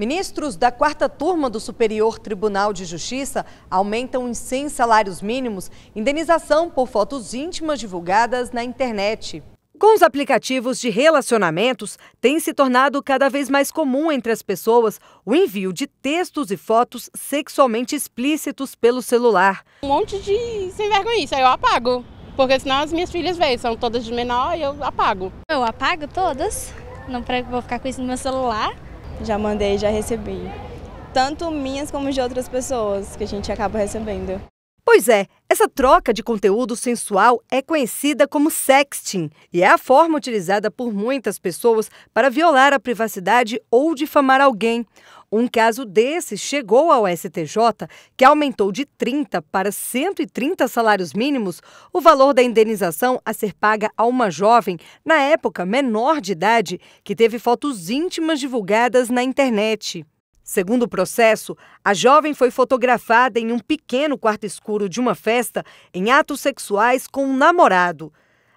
Ministros da quarta turma do Superior Tribunal de Justiça aumentam em 100 salários mínimos indenização por fotos íntimas divulgadas na internet. Com os aplicativos de relacionamentos, tem se tornado cada vez mais comum entre as pessoas o envio de textos e fotos sexualmente explícitos pelo celular. Um monte de sem vergonha, isso aí eu apago. Porque senão as minhas filhas veem, são todas de menor e eu apago. Eu apago todas, não vou ficar com isso no meu celular. Já mandei, já recebi. Tanto minhas como de outras pessoas que a gente acaba recebendo. Pois é, essa troca de conteúdo sensual é conhecida como sexting e é a forma utilizada por muitas pessoas para violar a privacidade ou difamar alguém. Um caso desses chegou ao STJ, que aumentou de 30 para 130 salários mínimos o valor da indenização a ser paga a uma jovem, na época menor de idade, que teve fotos íntimas divulgadas na internet. Segundo o processo, a jovem foi fotografada em um pequeno quarto escuro de uma festa em atos sexuais com um namorado.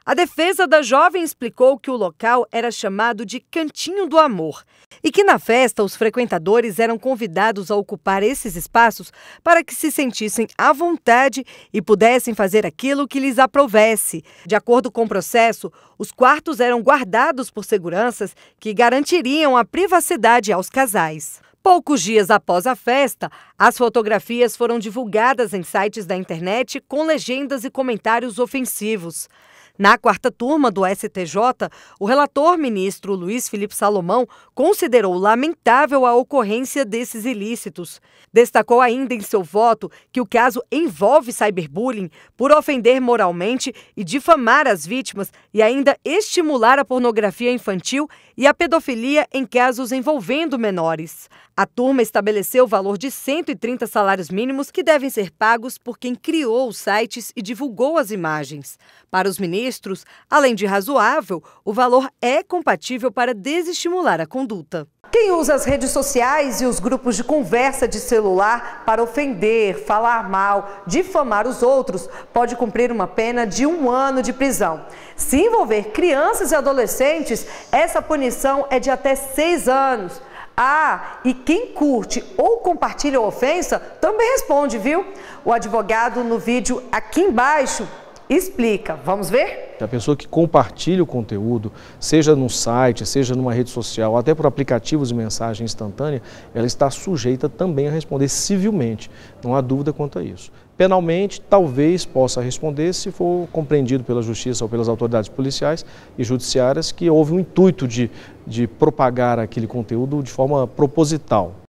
A defesa da jovem explicou que o local era chamado de Cantinho do Amor e que na festa os frequentadores eram convidados a ocupar esses espaços para que se sentissem à vontade e pudessem fazer aquilo que lhes aprovesse. De acordo com o processo, os quartos eram guardados por seguranças que garantiriam a privacidade aos casais. Poucos dias após a festa, as fotografias foram divulgadas em sites da internet com legendas e comentários ofensivos. Na quarta turma do STJ, o relator ministro Luiz Felipe Salomão considerou lamentável a ocorrência desses ilícitos. Destacou ainda em seu voto que o caso envolve cyberbullying por ofender moralmente e difamar as vítimas e ainda estimular a pornografia infantil e a pedofilia em casos envolvendo menores. A turma estabeleceu o valor de 130 salários mínimos que devem ser pagos por quem criou os sites e divulgou as imagens. Para os ministros, além de razoável, o valor é compatível para desestimular a conduta. Quem usa as redes sociais e os grupos de conversa de celular para ofender, falar mal, difamar os outros pode cumprir uma pena de um ano de prisão. Se envolver crianças e adolescentes, essa punição é de até seis anos. Ah, e quem curte ou compartilha a ofensa também responde, viu? O advogado no vídeo aqui embaixo explica. Vamos ver? A pessoa que compartilha o conteúdo, seja no site, seja numa rede social, até por aplicativos de mensagem instantânea, ela está sujeita também a responder civilmente. Não há dúvida quanto a isso. Penalmente, talvez possa responder se for compreendido pela Justiça ou pelas autoridades policiais e judiciárias que houve um intuito de, de propagar aquele conteúdo de forma proposital.